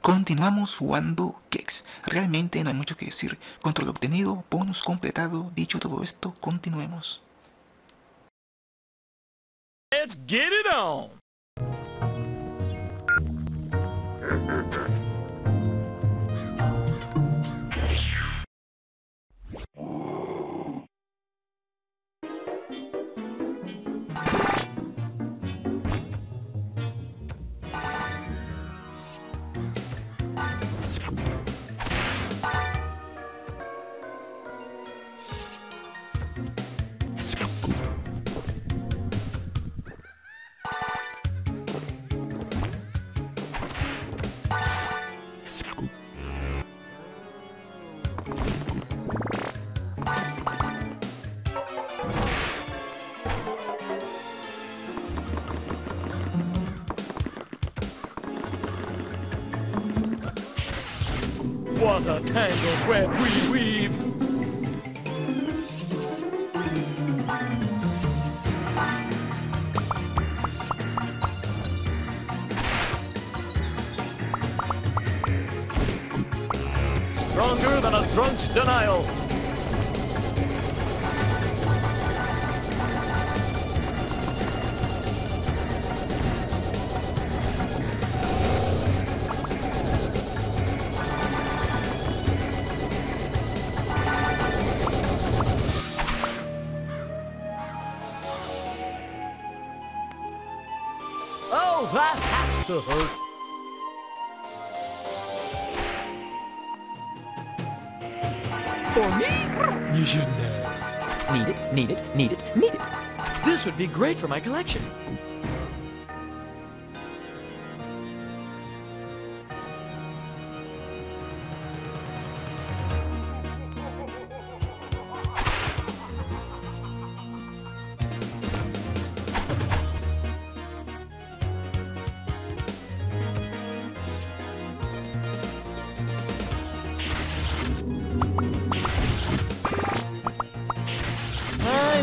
Continuamos jugando Kex. Realmente no hay mucho que decir. Control obtenido, bonus completado. Dicho todo esto, continuemos. Let's get it on. What a tangled web we weave. Stronger than a drunk's denial. That has to hurt. For me? You shouldn't have. Need it, need it, need it, need it. This would be great for my collection.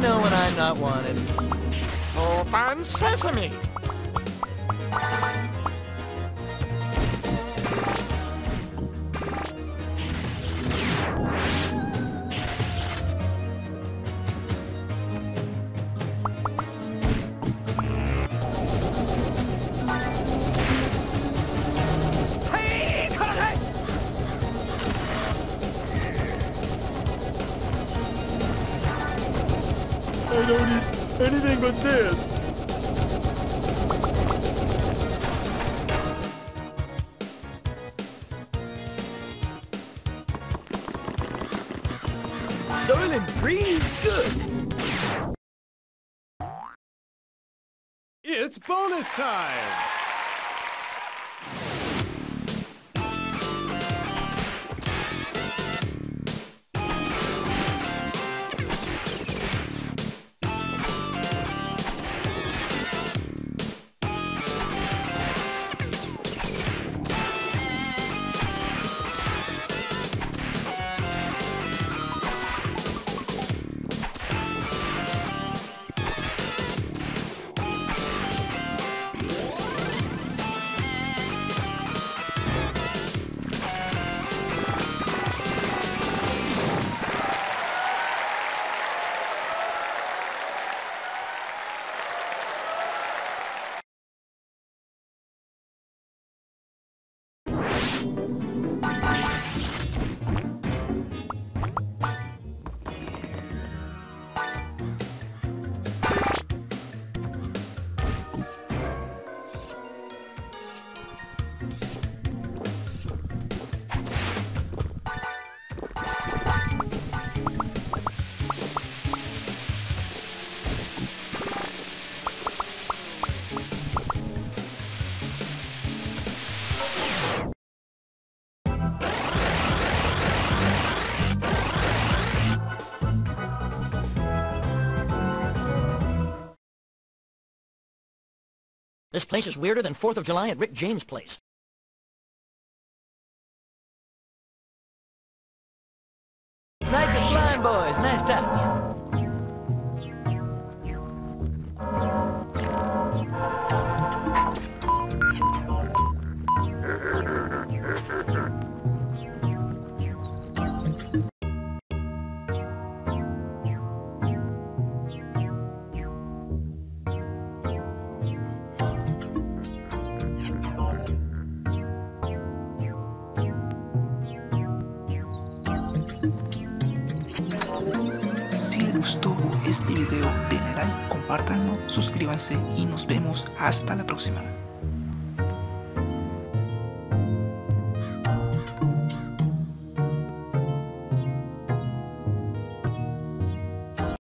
Know when I'm not wanted. Open sesame! I anything but this. Soylent Green is good. It's bonus time! This place is weirder than 4th of July at Rick James' place. Night the slime boys. Nice touch. Gustó este video, denle like, compártanlo, suscríbanse y nos vemos hasta la próxima.